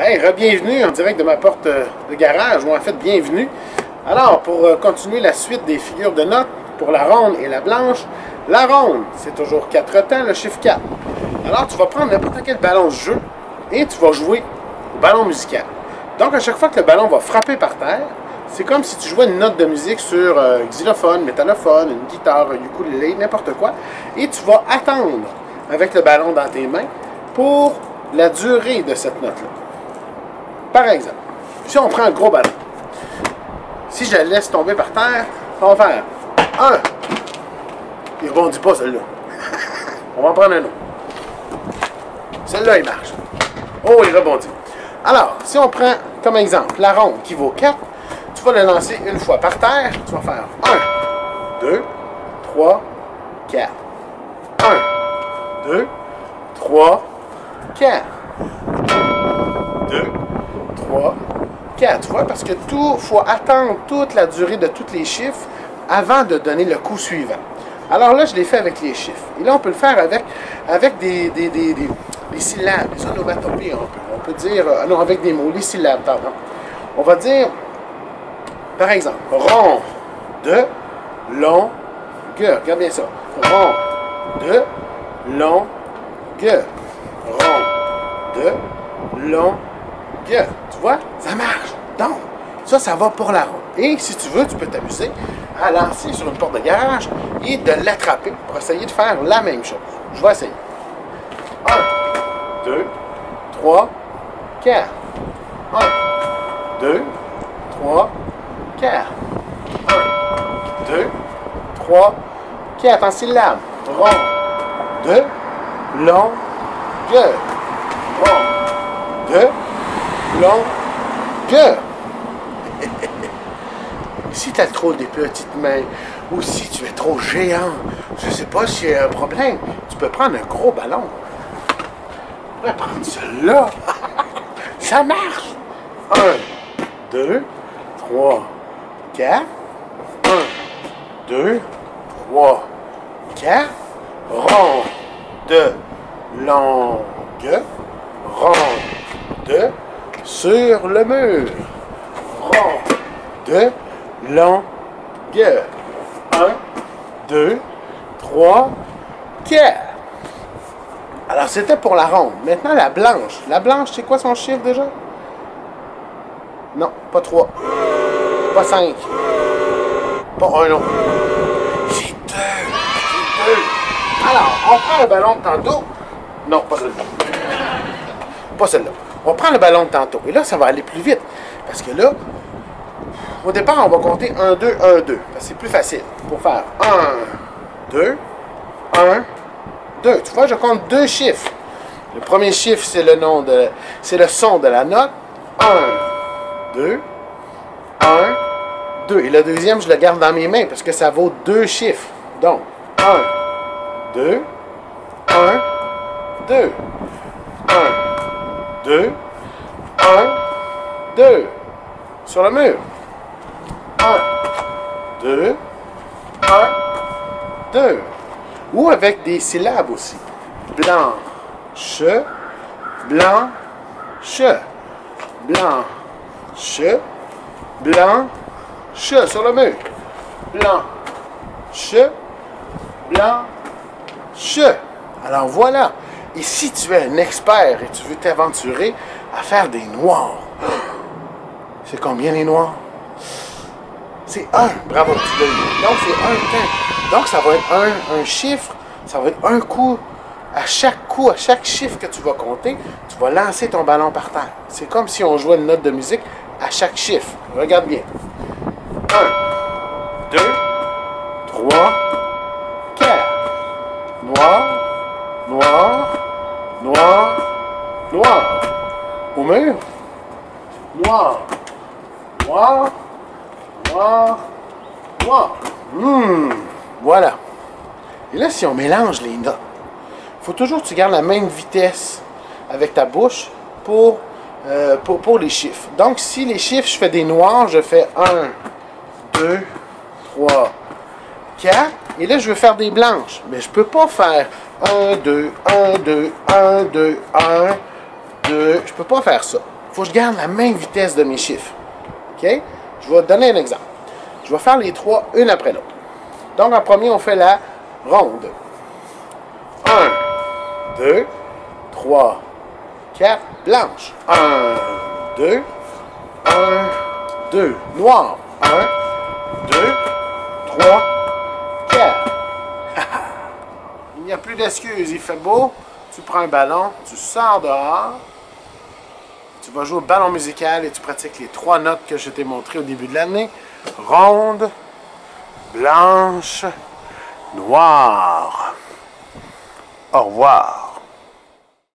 Hey, re-bienvenue en direct de ma porte euh, de garage, ou en fait, bienvenue. Alors, pour euh, continuer la suite des figures de notes, pour la ronde et la blanche, la ronde, c'est toujours 4 temps, le chiffre 4. Alors, tu vas prendre n'importe quel ballon de jeu et tu vas jouer au ballon musical. Donc, à chaque fois que le ballon va frapper par terre, c'est comme si tu jouais une note de musique sur euh, xylophone, métallophone, une guitare, un ukulélé, n'importe quoi, et tu vas attendre avec le ballon dans tes mains pour la durée de cette note-là. Par exemple, si on prend un gros ballon, si je la laisse tomber par terre, on va faire 1. Il rebondit pas celle-là. on va en prendre un autre. Celle-là, il marche. Oh, il rebondit. Alors, si on prend comme exemple la ronde qui vaut 4, tu vas la lancer une fois par terre. Tu vas faire 1, 2, 3, 4. 1, 2, 3, 4. 2, 3, 4. Tu vois, parce que tout, faut attendre toute la durée de tous les chiffres avant de donner le coup suivant. Alors là, je l'ai fait avec les chiffres. Et là, on peut le faire avec, avec des, des, des, des, des syllabes, des onomatopées. On peut, on peut dire, euh, non, avec des mots, les syllabes, pardon. On va dire, par exemple, rond de longueur. Regarde bien ça. Rond de longueur. Rond de Tu vois? Ça marche. Donc, ça, ça va pour la ronde. Et si tu veux, tu peux t'amuser à lancer sur une porte de garage et de l'attraper pour essayer de faire la même chose. Je vais essayer. 1, 2, 3, 4. 1, 2, 3, 4. 1, 2, 3, 4. En syllabe. Rond. De. Long. Gueule. Rond. De. Long? Si tu as trop des petites mains ou si tu es trop géant, je ne sais pas s'il y a un problème, tu peux prendre un gros ballon. Tu pourrais prendre celui-là. Ça marche. 1, 2, 3, 4. 1, 2, 3, 4. Rond de longue. Rond de sur le mur. De longueur. 1, 2, 3, 4. Alors, c'était pour la ronde. Maintenant, la blanche. La blanche, c'est quoi son chiffre déjà? Non, pas 3. Pas 5. Pas un autre. C'est 2. C'est 2. Alors, on prend le ballon tantôt. Non, pas celle-là. Pas celle-là. On prend le ballon de tantôt. Et là, ça va aller plus vite. Parce que là, au départ, on va compter 1, 2, 1, 2. C'est plus facile. Pour faire 1, 2, 1, 2. Tu vois, je compte deux chiffres. Le premier chiffre, c'est le nom de. C'est le son de la note. 1, 2, 1, 2. Et le deuxième, je le garde dans mes mains parce que ça vaut deux chiffres. Donc, 1, 2, 1, 2. 1, 2, 1, 2. Sur le mur. 1, 2, 1, 2. Ou avec des syllabes aussi. Blanche, blanche, blanche, blanche. Sur le mur. Blanche, blanche. Alors voilà. Et si tu es un expert et tu veux t'aventurer à faire des noirs, c'est combien les noirs? C'est 1. Bravo, tu l'as. Donc, c'est un temps. Donc, ça va être un, un chiffre. Ça va être un coup. À chaque coup, à chaque chiffre que tu vas compter, tu vas lancer ton ballon par terre. C'est comme si on jouait une note de musique à chaque chiffre. Regarde bien. 1, 2, 3, noir. Au mur. Noir, noir, noir, noir. Hum, voilà. Et là, si on mélange les notes, faut toujours que tu gardes la même vitesse avec ta bouche pour, euh, pour, pour les chiffres. Donc, si les chiffres, je fais des noirs, je fais 1, 2, 3, 4. Et là, je veux faire des blanches. Mais je peux pas faire 1, 2, 1, 2, 1, 2, 1, 2. Je peux pas faire ça. il faut que je garde la même vitesse de mes chiffres. OK? Je vais donner un exemple. Je vais faire les trois une après l'autre. Donc, en premier, on fait la ronde. 1, 2, 3, 4, blanche. 1, 2, 1, 2, noir. 1, 2, 3, 4. Il n'y a plus d'excuses, il fait beau. Tu prends un ballon, tu sors dehors, tu vas jouer au ballon musical et tu pratiques les trois notes que je t'ai montrées au début de l'année. Ronde, blanche, noire. Au revoir.